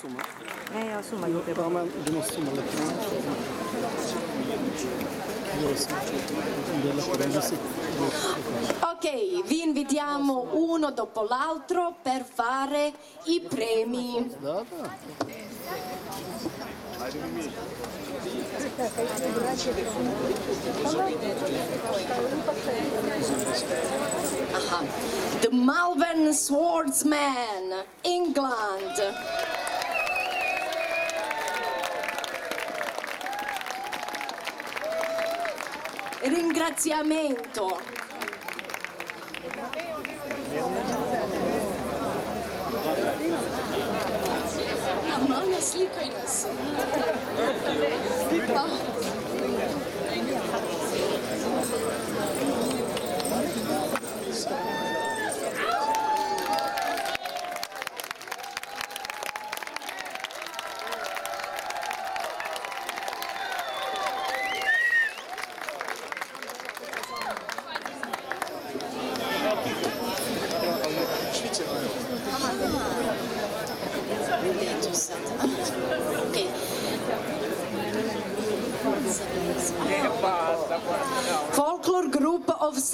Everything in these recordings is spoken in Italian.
Suma. Ne ja Suma gitti. Ama dün o Sumalı. Ok, vi invitiamo uno dopo l'altro per fare i premi. The Malvern Swordsman, England. Ringraziamento. Ok.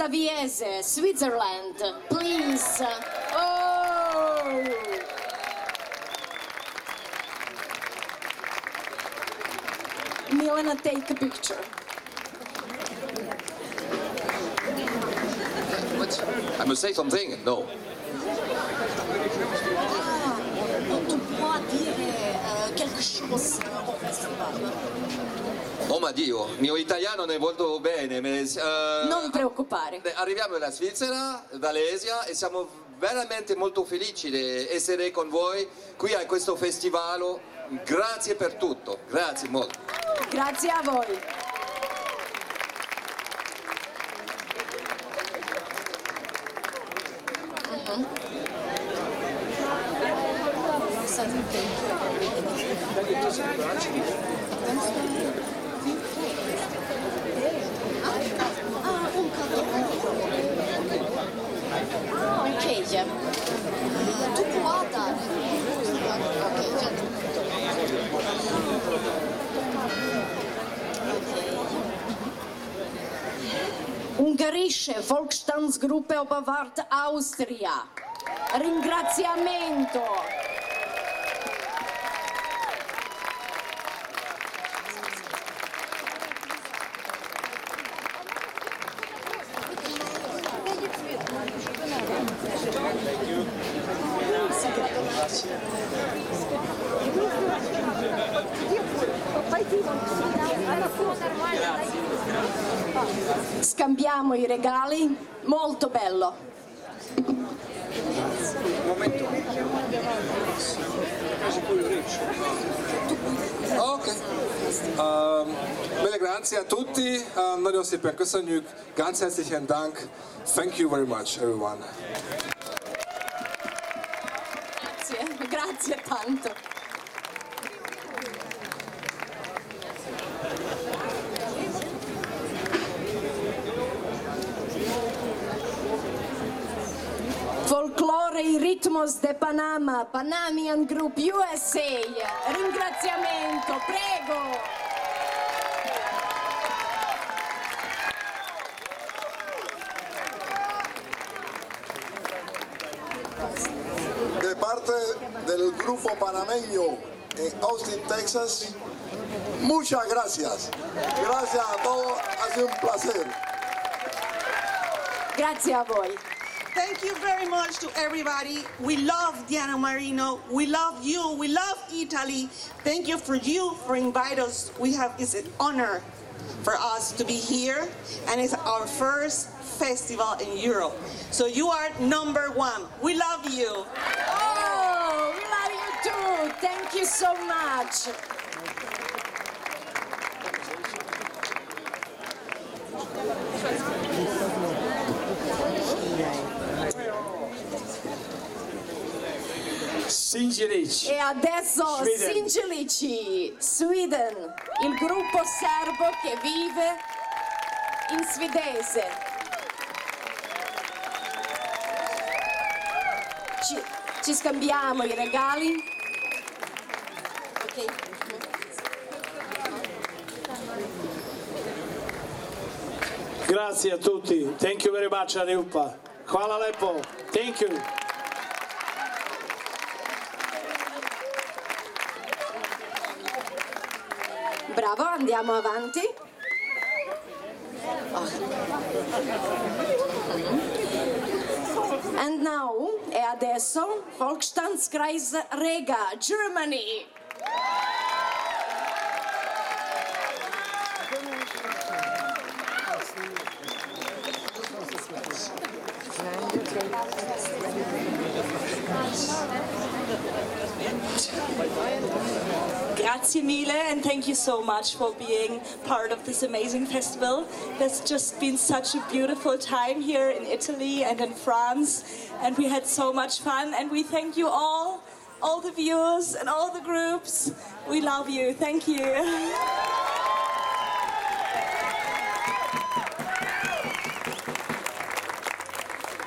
Saviese, Switzerland, please. Oh! Milena, take a picture. I must say something? No. Oh ma Dio, il mio italiano non è molto bene. ma, eh, Non preoccupare. Arriviamo dalla Svizzera, dall'Asia e siamo veramente molto felici di essere con voi qui a questo festival. Grazie per tutto, grazie molto. Grazie a voi. Ok, tu puoi. Ungarische Volksstandsgruppe Oberwart Austria. Ringraziamento. Scambiamo i regali. Molto bello. Oké. Um, mille grazie a tutti. Um, nagyon szépen köszönjük. Ganz herzlichen Dank. Thank you very much, everyone. Grazie, grazie tanto. Ritmos de Panama, Panamian Group USA. Ringraziamento, prego. de parte del grupo panameño en Austin, Texas. Muchas gracias. Gracias a todos. Ha sido un placer. Grazie a voi. Thank you very much to everybody. We love Diana Marino. We love you. We love Italy. Thank you for you for inviting us. We have it's an honor for us to be here, and it's our first festival in Europe. So you are number one. We love you. Oh, we love you too. Thank you so much. Singilic. E adesso Sweden. Sweden, il gruppo serbo che vive in svedese. Ci, ci scambiamo i regali. Okay. Grazie a tutti. Thank you very much, Ariupa. Hvala lepo. Thank you. Bravo, andiamo avanti. And now, e adesso, Volkstandskreis Rega, Germany. Mille and thank you so much for being part of this amazing festival. It's just been such a beautiful time here in Italy and in France and we had so much fun and we thank you all, all the viewers and all the groups. We love you. Thank you.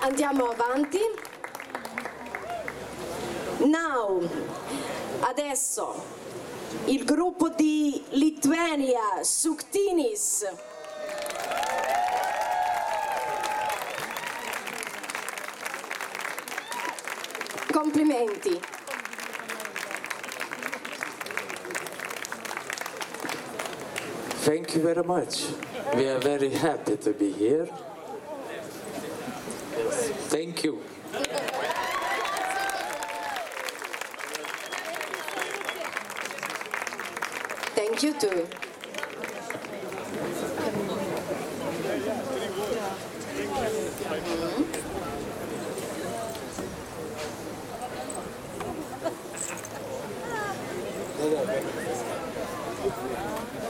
Andiamo avanti. Now, adesso, il gruppo di Lituania, Suktinis. Complimenti. Thank you very much. We are very happy to be here. Thank you. You too.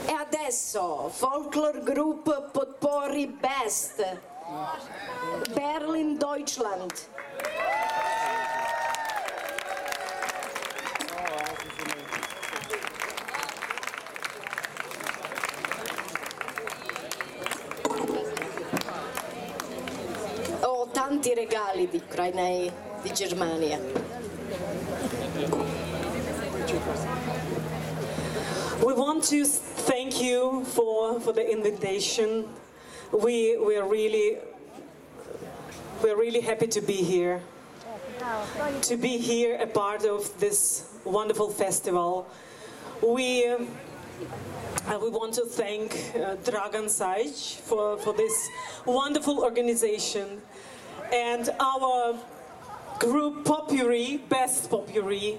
E adesso Folklore Group Potpourri Best Berlin Deutschland regali di Ucraina e di Germania. We want to thank you for, for the invitation. We, we're really we're really happy to be here. To be here a part of this wonderful festival. We uh, we want to thank uh, Dragan Sajc for, for this wonderful organization and our group Popuri, Best Popuri,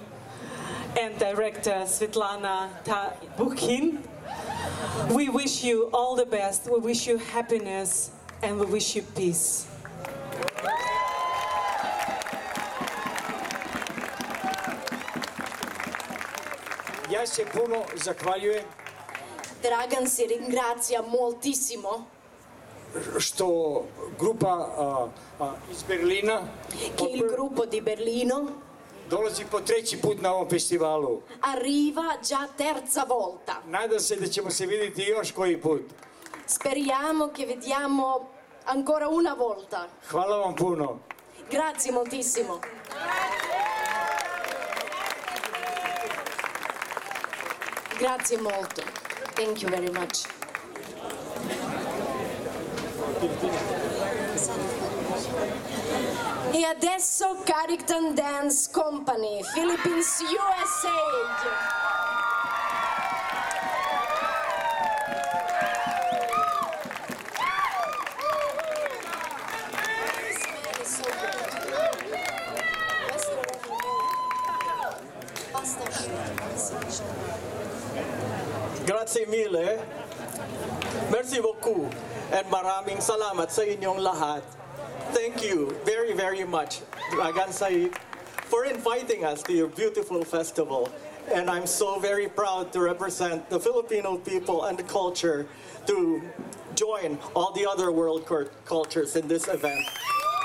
and director Svetlana Tabukin. We wish you all the best, we wish you happiness, and we wish you peace. Ja se puno zahvaljujem Dragan si ringrazia moltissimo što grupa a, a, iz Berlina che il gruppo di Berlino dolazi po treći put na ovom festivalu. arriva già terza volta. Nadam se da ćemo se vidjeti još koji put. Speriamo che vediamo ancora una volta. Hvala vam puno. Grazie moltissimo. Grazie molto. Thank you very much. E adesso Carrington Dance Company, Philippines USA. Grazie mille. Merci beaucoup. And maraming salamat sa inyong lahat. Thank you very, very much, Dragan Said, for inviting us to your beautiful festival. And I'm so very proud to represent the Filipino people and the culture to join all the other world cultures in this event.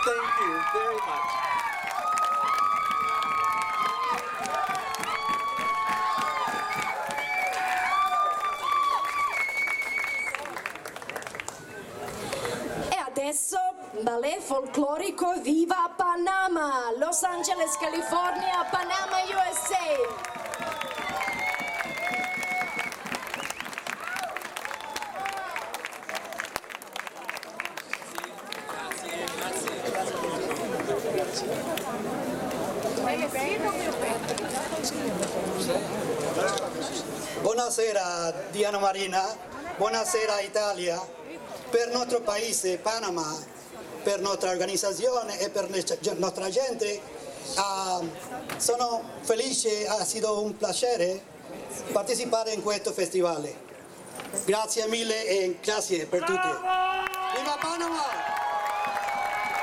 Thank you very much. folklorico Viva Panama, Los Angeles, California, Panama, USA. Buonasera Diana Marina, buonasera Italia. Per nostro paese, Panama, per nostra organizzazione e per la nostra gente. ah, sono felice, ha stato un piacere partecipare in questo festival. Grazie mille e grazie per tutti. Viva Panama!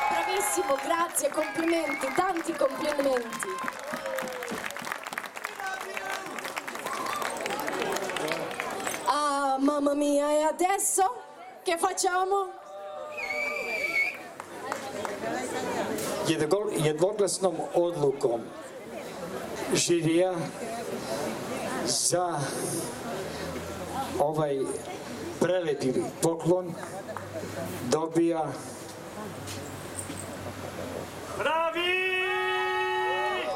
Bravissimo, grazie, complimenti, tanti complimenti. Ah, mamma mia, e adesso che facciamo? Jednoglasnom odlukom žirija za ovaj prelepi poklon dobija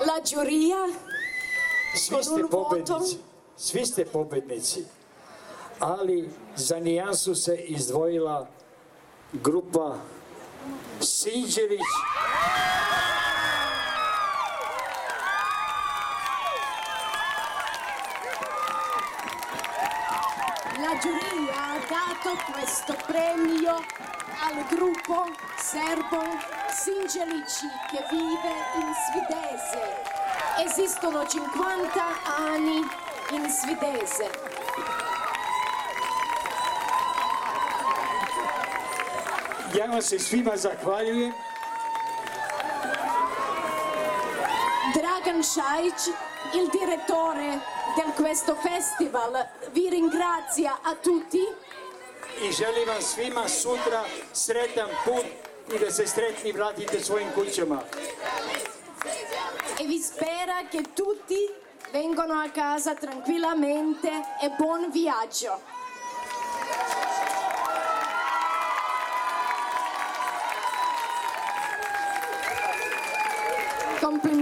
La giuria svi ste pobednici, svi ste pobednici, ali za nijansu se izdvojila grupa Sinđerić La giuria ha dato questo premio al gruppo serbo Singelici che vive in svedese. Esistono 50 anni in svedese. Ja vam se svima zahvaljujem. Dragan Šajić, il direttore di questo festival, vi ringrazia a tutti i želim vam svima sutra sretan put i da se sretni vratite svojim kućama. e vi spera che tutti vengano a casa tranquillamente e buon viaggio. company.